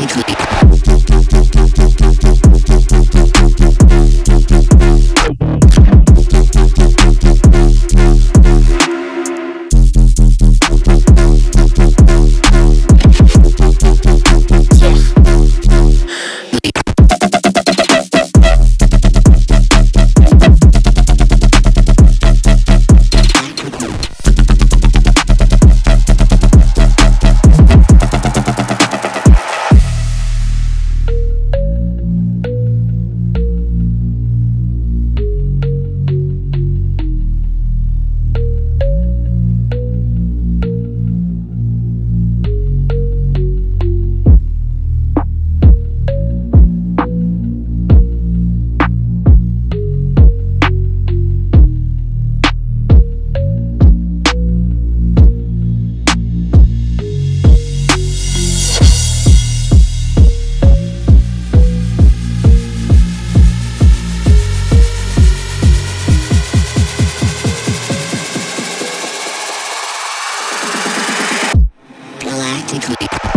romantically. Weekly.